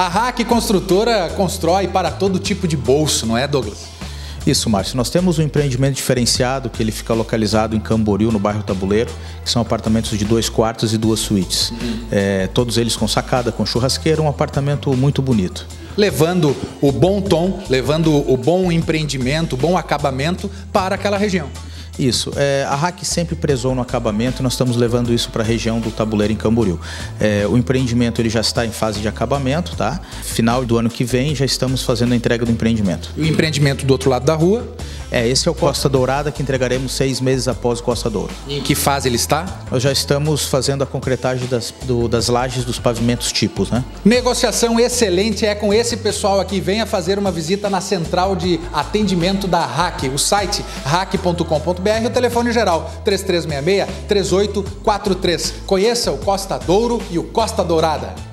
A Hack Construtora constrói para todo tipo de bolso, não é, Douglas? Isso, Márcio. Nós temos um empreendimento diferenciado que ele fica localizado em Camboriú, no bairro Tabuleiro, que são apartamentos de dois quartos e duas suítes. Uhum. É, todos eles com sacada, com churrasqueira, um apartamento muito bonito. Levando o bom tom, levando o bom empreendimento, o bom acabamento para aquela região. Isso. É, a RAC sempre prezou no acabamento nós estamos levando isso para a região do Tabuleiro em Camboriú. É, o empreendimento ele já está em fase de acabamento, tá? Final do ano que vem já estamos fazendo a entrega do empreendimento. O empreendimento do outro lado da rua? É, esse é o Costa Dourada que entregaremos seis meses após o Costa Douro. E em que fase ele está? Nós já estamos fazendo a concretagem das, do, das lajes dos pavimentos tipos, né? Negociação excelente é com esse pessoal aqui. Venha fazer uma visita na central de atendimento da RAC, o site rac.com.br e o telefone geral 3366-3843. Conheça o Costa Douro e o Costa Dourada.